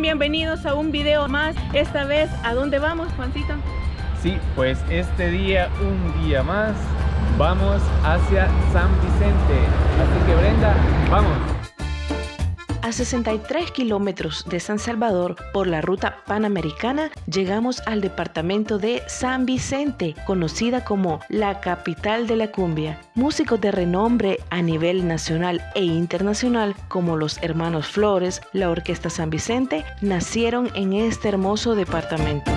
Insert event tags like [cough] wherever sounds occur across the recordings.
Bienvenidos a un video más. Esta vez, ¿a dónde vamos, Juancito? Sí, pues este día, un día más, vamos hacia San Vicente. Así que Brenda, vamos. A 63 kilómetros de San Salvador por la ruta panamericana llegamos al departamento de San Vicente, conocida como la capital de la cumbia. Músicos de renombre a nivel nacional e internacional como los hermanos Flores, la Orquesta San Vicente, nacieron en este hermoso departamento.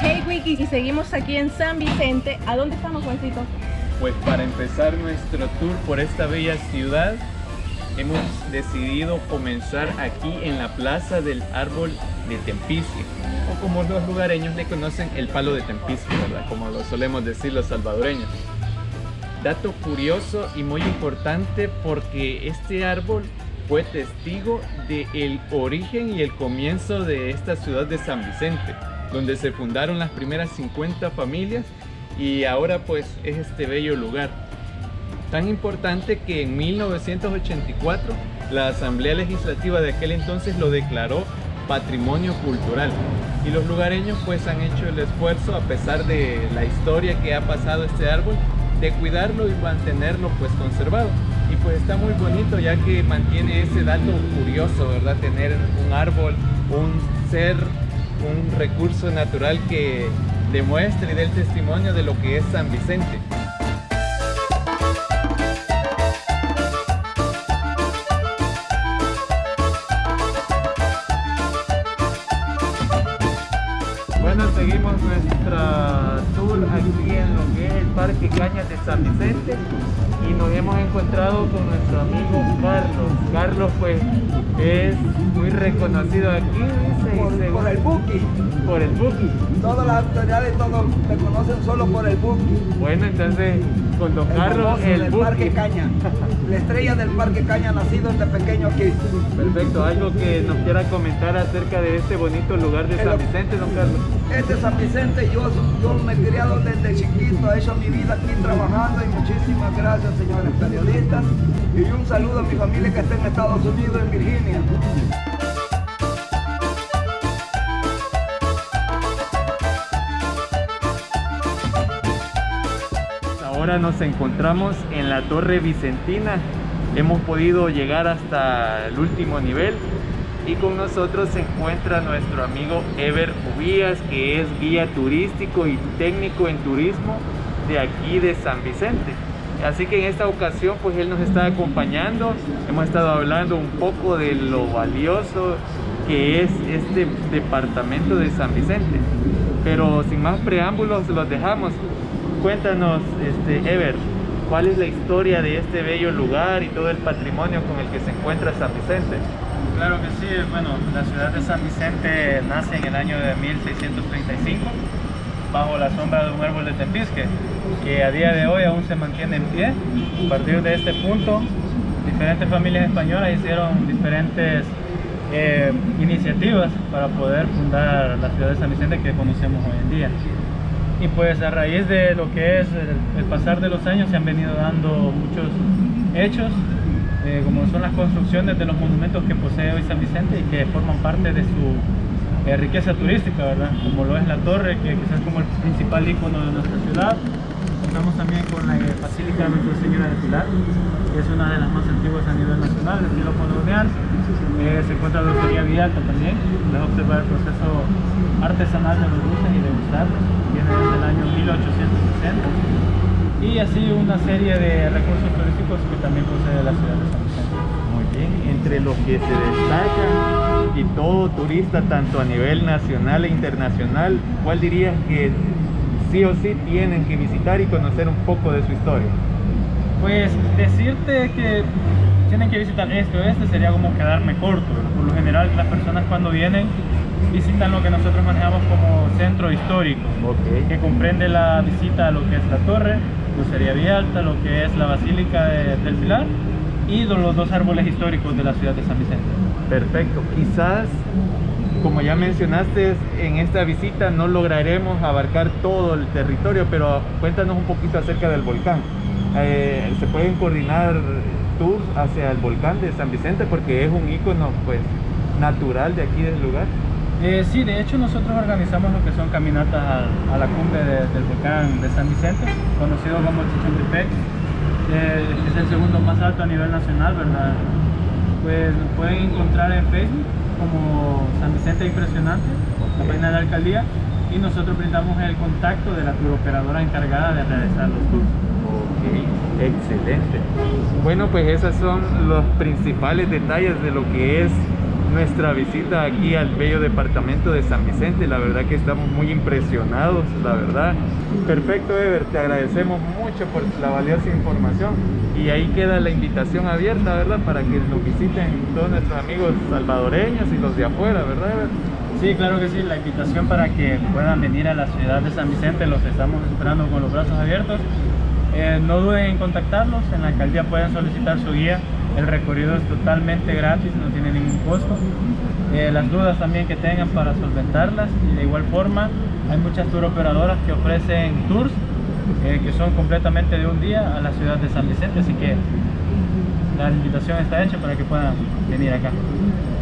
Hey Wiki, y seguimos aquí en San Vicente. ¿A dónde estamos, Juancito? Pues para empezar nuestro tour por esta bella ciudad, hemos decidido comenzar aquí en la Plaza del Árbol de Tempisque, o como los lugareños le conocen, el palo de Tempisque, ¿verdad? Como lo solemos decir los salvadoreños. Dato curioso y muy importante porque este árbol fue testigo del origen y el comienzo de esta ciudad de San Vicente, donde se fundaron las primeras 50 familias y ahora pues es este bello lugar. Tan importante que en 1984 la Asamblea Legislativa de aquel entonces lo declaró patrimonio cultural. Y los lugareños pues han hecho el esfuerzo a pesar de la historia que ha pasado este árbol de cuidarlo y mantenerlo pues conservado. Y pues está muy bonito ya que mantiene ese dato curioso verdad tener un árbol un ser un recurso natural que demuestre y dé el testimonio de lo que es San Vicente seguimos nuestra tour aquí en lo que es el Parque Cañas de San Vicente y nos hemos encontrado con nuestro amigo Carlos. Carlos pues es muy reconocido aquí, dice, por, el Buki. Por el Buki. Todas las autoridades todos te conocen solo por el Buki. Bueno, entonces con Don El Carlos el Buki. Parque Caña. [laughs] La estrella del Parque Caña nacido desde pequeño aquí. Perfecto, algo que nos quiera comentar acerca de este bonito lugar de San Vicente, Don Carlos. Este San Vicente, yo, yo me he criado desde chiquito, he hecho mi vida aquí trabajando y muchísimas gracias señores periodistas. Y un saludo a mi familia que está en Estados Unidos, en Virginia. Ahora nos encontramos en la Torre Vicentina. Hemos podido llegar hasta el último nivel y con nosotros se encuentra nuestro amigo Ever Ubías, que es guía turístico y técnico en turismo de aquí de San Vicente. Así que en esta ocasión pues él nos está acompañando. Hemos estado hablando un poco de lo valioso que es este departamento de San Vicente. Pero sin más preámbulos los dejamos. Cuéntanos, este, Ever, ¿cuál es la historia de este bello lugar y todo el patrimonio con el que se encuentra San Vicente? Claro que sí, bueno, la ciudad de San Vicente nace en el año de 1635 bajo la sombra de un árbol de tempisque que a día de hoy aún se mantiene en pie. A partir de este punto, diferentes familias españolas hicieron diferentes eh, iniciativas para poder fundar la ciudad de San Vicente que conocemos hoy en día. Y pues a raíz de lo que es el, pasar de los años se han venido dando muchos hechos, eh, como son las construcciones de los monumentos que posee hoy San Vicente y que forman parte de su eh, riqueza turística, ¿verdad? Como lo es la torre, que quizás es como el principal icono de nuestra ciudad. Contamos también con la eh, Basílica de Nuestra Señora de Pilar, que es una de las más antiguas a nivel nacional, de estilo colonial. Eh, se encuentra la Lotería Villalta también, puedes observar el proceso artesanal de los dulces y degustarlos, viene desde el año 1860. Y así una serie de recursos turísticos que también posee la ciudad de San Vicente. Muy bien, entre los que se destacan y todo turista, tanto a nivel nacional e internacional, ¿cuál dirías que sí o sí tienen que visitar y conocer un poco de su historia? Pues decirte que tienen que visitar esto o este sería como quedarme corto. Por lo general las personas cuando vienen visitan lo que nosotros manejamos como centro histórico, que comprende la visita a lo que es la torre, Lucería Villalta, lo que es la Basílica de- del Pilar y los dos árboles históricos de la ciudad de San Vicente. Perfecto. Quizás, como ya mencionaste, en esta visita no lograremos abarcar todo el territorio, pero cuéntanos un poquito acerca del volcán. Eh, ¿Se pueden coordinar tours hacia el volcán de San Vicente? Porque es un ícono pues, natural de aquí del lugar? Eh, sí, de hecho nosotros organizamos lo que son caminatas a, la cumbre de, del volcán de San Vicente, conocido como el Chichontepec, eh, es el segundo más alto a nivel nacional, ¿verdad? Pues pueden encontrar en Facebook como San Vicente Impresionante, la página de la alcaldía, y nosotros brindamos el contacto de la turoperadora encargada de realizar los tours. Ok, excelente. Bueno, pues esos son los principales detalles de lo que es nuestra visita aquí al bello departamento de San Vicente. La verdad que estamos muy impresionados, la verdad. Perfecto, Ever, te agradecemos mucho por la valiosa información. Y ahí queda la invitación abierta, ¿verdad? Para que nos visiten todos nuestros amigos salvadoreños y los de afuera, ¿verdad, Ever? Sí, claro que sí, la invitación para que puedan venir a la ciudad de San Vicente, los estamos esperando con los brazos abiertos. Eh, no duden en contactarnos, en la alcaldía pueden solicitar su guía, el recorrido es totalmente gratis, no tiene ningún costo. Eh, las dudas también que tengan para solventarlas y de igual forma hay muchas tour operadoras que ofrecen tours eh, que son completamente de un día a la ciudad de San Vicente, así que la invitación está hecha para que puedan venir acá.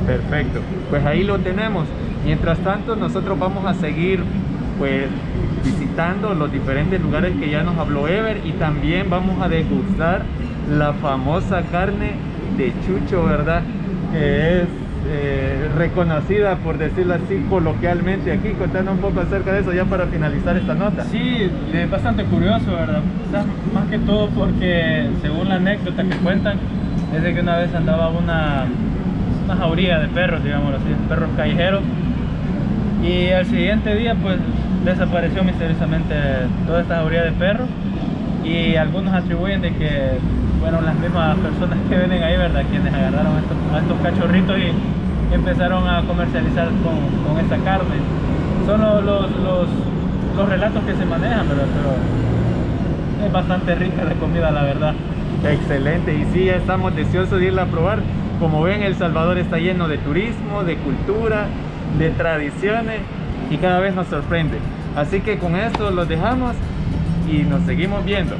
Perfecto, pues ahí lo tenemos. Mientras tanto, nosotros vamos a seguir pues visitando los diferentes lugares que ya nos habló Ever y también vamos a degustar la famosa carne de chucho, ¿verdad? Que es eh, reconocida, por decirlo así, coloquialmente aquí. Contanos un poco acerca de eso ya para finalizar esta nota. Sí, es bastante curioso, ¿verdad? Más que todo porque, según la anécdota que cuentan, es de que una vez andaba una, una jauría de perros, digamos así, perros callejeros, y al siguiente día, pues, desapareció misteriosamente toda esta jauría de perros, y algunos atribuyen de que fueron las mismas personas que vienen ahí, ¿verdad? Quienes agarraron estos, a estos cachorritos y empezaron a comercializar con, con esta carne. Son los, los, los, los relatos que se manejan, ¿verdad? Pero es bastante rica la comida, la verdad. Excelente, y sí, ya estamos deseosos de irla a probar. Como ven, El Salvador está lleno de turismo, de cultura, de tradiciones y cada vez nos sorprende. Así que con esto los dejamos y nos seguimos viendo.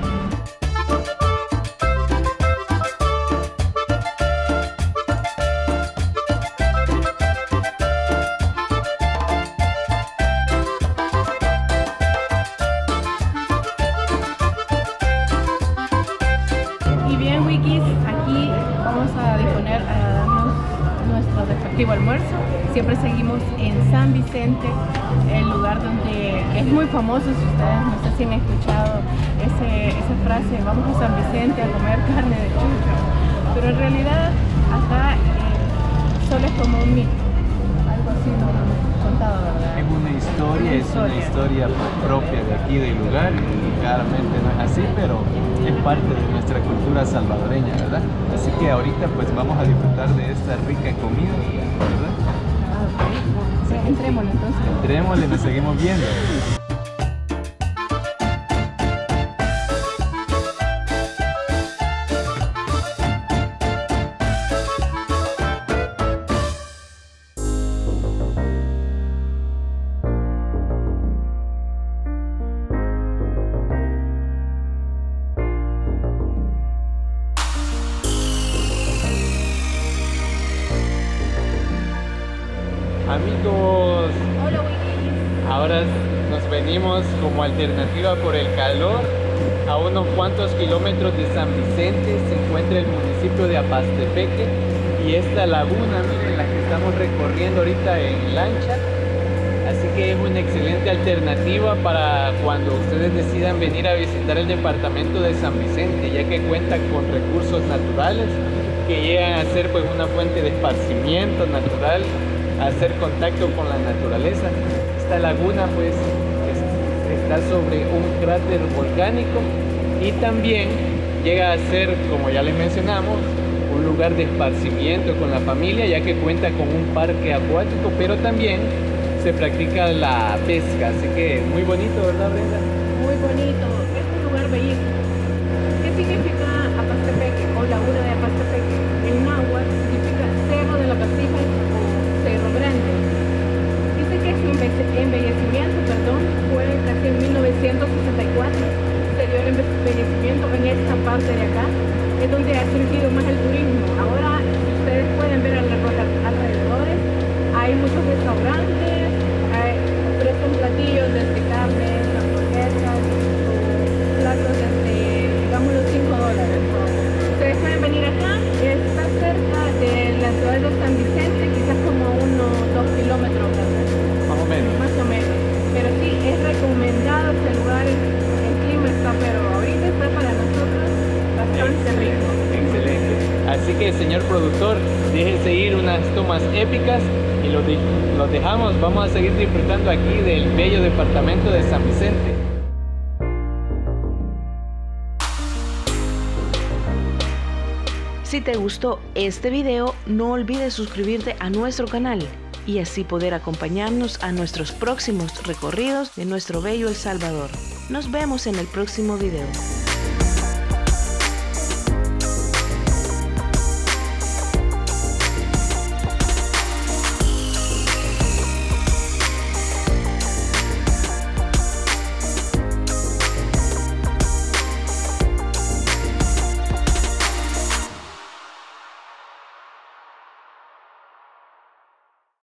Almuerzo. Siempre seguimos en San Vicente, el lugar donde es muy famoso, si ustedes no sé si han escuchado ese, esa frase, vamos a San Vicente a comer [laughs] carne de chucho. Pero en realidad acá eh, solo es como un mito, algo así historia, es una historia propia de aquí del lugar y claramente no es así, pero es parte de nuestra cultura salvadoreña, ¿verdad? Así que ahorita pues vamos a disfrutar de esta rica comida, ¿verdad? Ah, entrémosle entonces. Entrémosle, nos seguimos viendo. Amigos, ahora nos venimos como alternativa por el calor. A unos cuantos kilómetros de San Vicente se encuentra el municipio de Apastepeque y esta laguna, miren, la que estamos recorriendo ahorita en lancha. Así que es una excelente alternativa para cuando ustedes decidan venir a visitar el departamento de San Vicente, ya que cuenta con recursos naturales que llegan a ser pues una fuente de esparcimiento natural, hacer contacto con la naturaleza. Esta laguna pues es- está sobre un cráter volcánico y también llega a ser, como ya les mencionamos, un lugar de esparcimiento con la familia, ya que cuenta con un parque acuático, pero también se practica la pesca, así que muy bonito, ¿verdad Brenda? Muy bonito, es un lugar bellísimo. parte de acá, es donde ha surgido más el turismo. Ahora ustedes pueden ver a los alrededores, hay muchos restaurantes, ofrecen platillos desde carne, hamburguesas, platos desde, digamos, los 5 dólares. Ustedes pueden venir acá, está cerca de la ciudad de San Vicente, quizás como unos 2 kilómetros. Más o menos. Más o menos. Pero sí, es recomendado este lugar, el clima está, pero ahorita está para nosotros que, señor productor, deje seguir unas tomas épicas y los, los dejamos. Vamos a seguir disfrutando aquí del bello departamento de San Vicente. Si te gustó este video, no olvides suscribirte a nuestro canal y así poder acompañarnos a nuestros próximos recorridos de nuestro bello El Salvador. Nos vemos en el próximo video.